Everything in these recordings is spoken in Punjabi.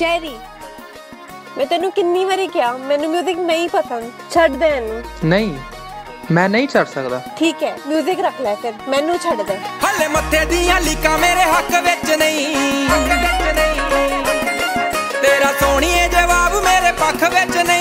ਸ਼ੈਰੀ ਮੈਂ ਤੈਨੂੰ ਕਿੰਨੀ ਵਾਰੀ ਕਿਹਾ ਮੈਨੂੰ 뮤직 ਨਹੀਂ ਪਸੰਦ ਛੱਡ ਦੇ ਇਹਨੂੰ। ਨਹੀਂ ਮੈਂ ਨਹੀਂ ਛੱਡ ਸਕਦਾ। ਠੀਕ ਹੈ 뮤직 ਰੱਖ ਲੈ ਫਿਰ ਮੈਨੂੰ ਛੱਡ ਦੇ। ਹੱਲੇ ਮੱਥੇ ਦੀਆਂ ਲੀਕਾਂ ਮੇਰੇ ਹੱਕ ਵਿੱਚ ਨਹੀਂ। ਤੇਰਾ ਸੋਹਣੀਏ ਜਵਾਬ ਮੇਰੇ ਪੱਖ ਵਿੱਚ ਨਹੀਂ।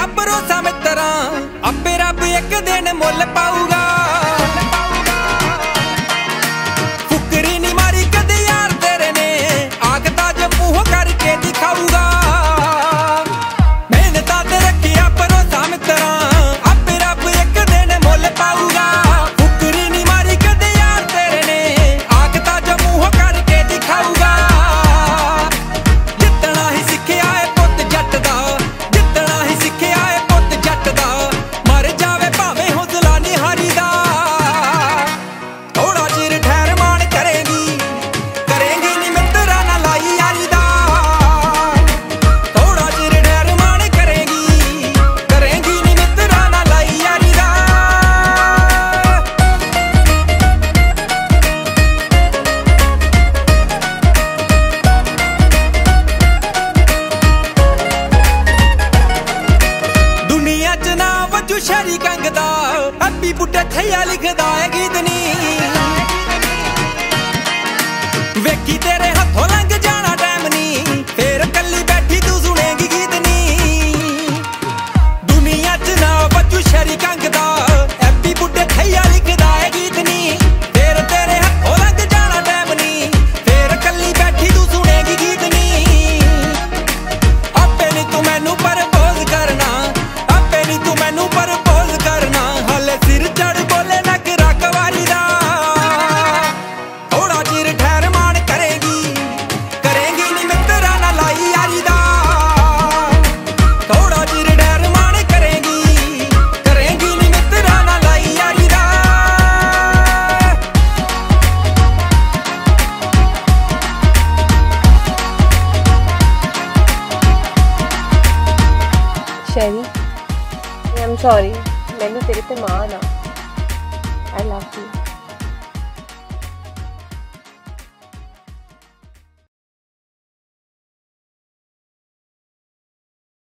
ਰੱਬ ਰੋਸਾ ਮਿੱਤਰਾਂ ਆਪੇ ਰੱਬ ਇੱਕ ਦਿਨ ਮੁੱਲ ਪਾਊਗਾ। ਸ਼ਹਿਰੀ ਕੰਗਦਾ ਹੈਪੀ ਬੁੱਢੇ ਥਈਆ ਲਿਖਦਾ ਏ ਗੀਤ ਨੀ। चेरी आई एम सॉरी मैंने तेरे पे मारा आई लव यू